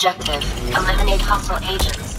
Objective. Eliminate hostile agents.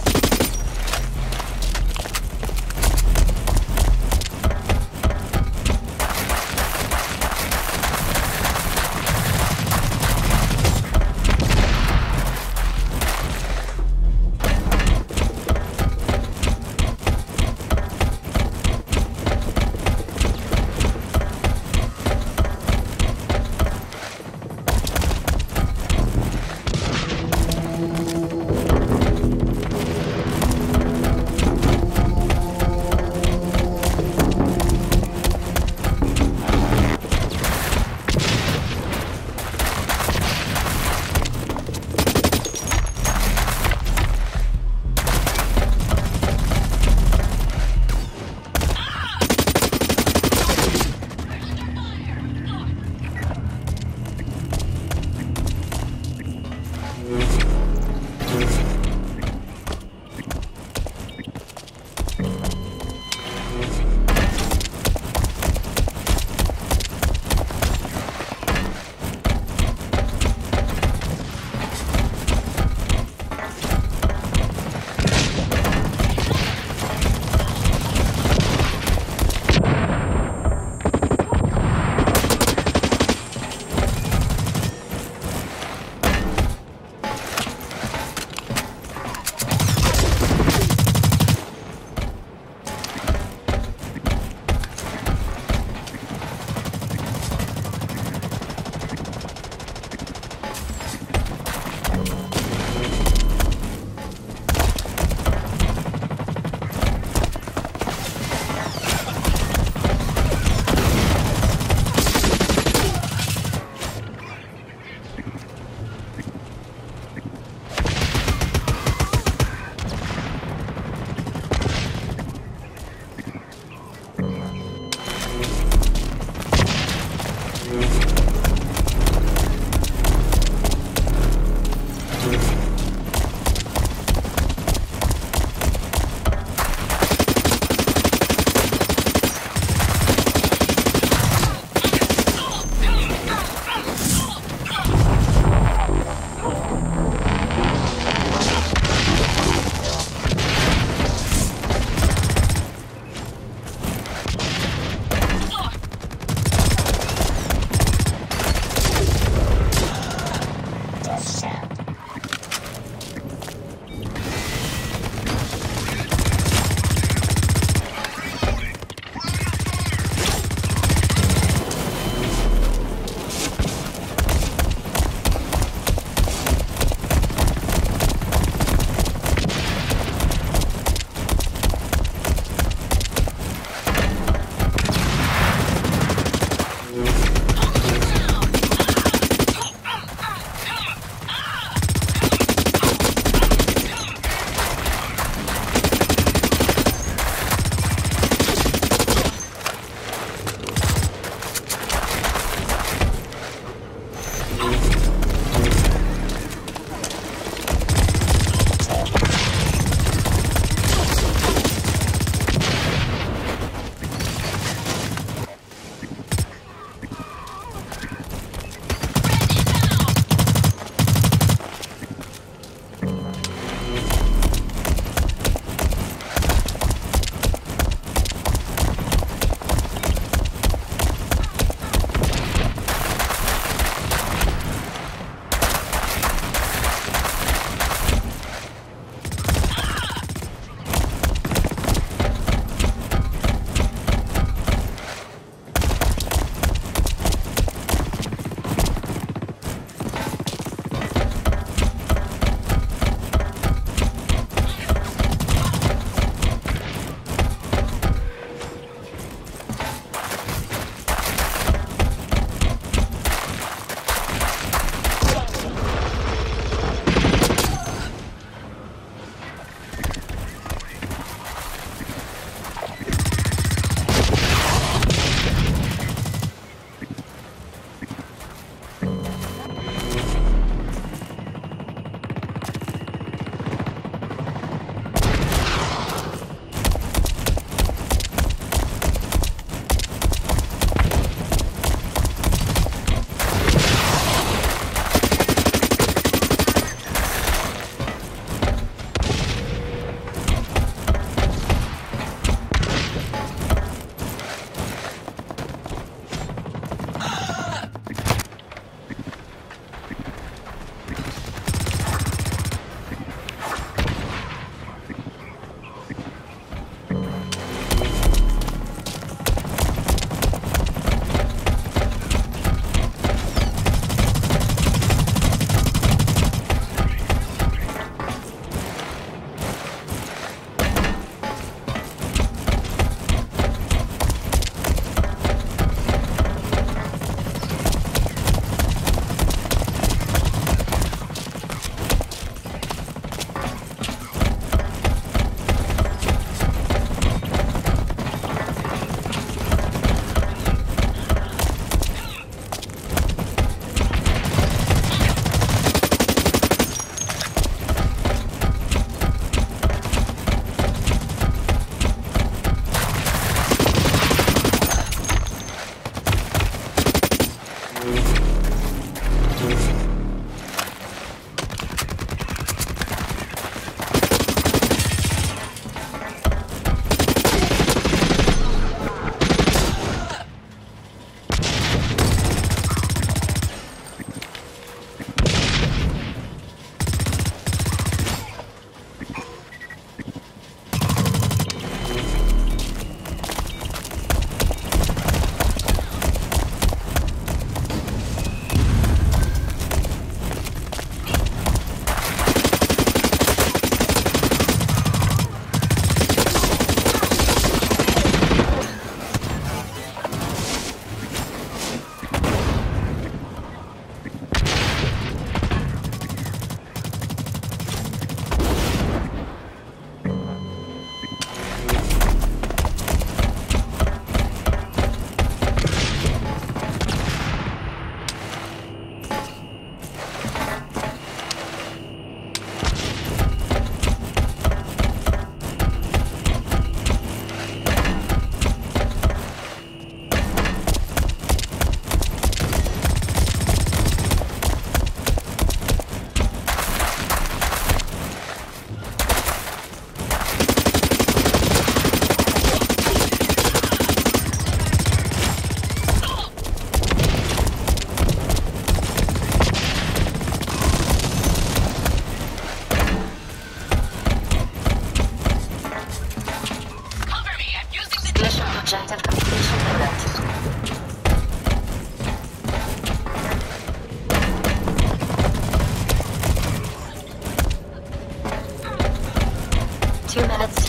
Bye.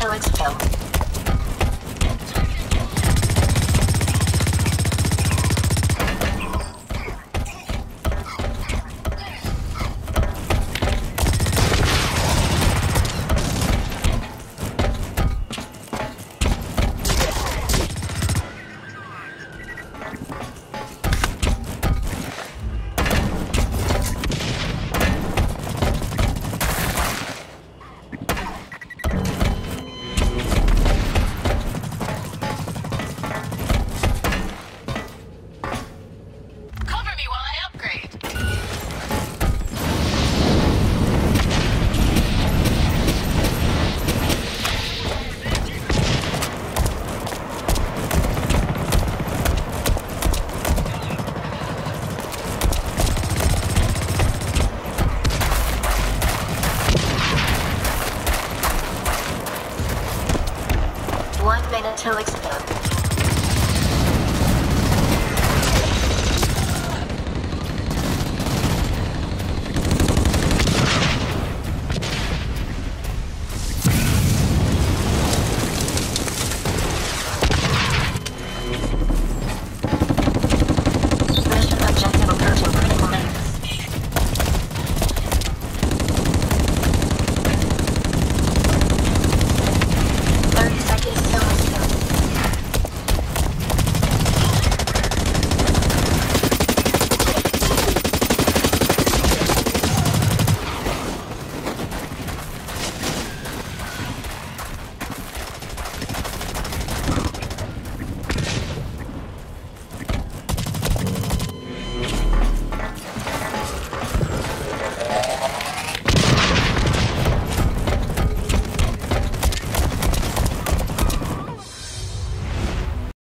Two minutes Till exfil.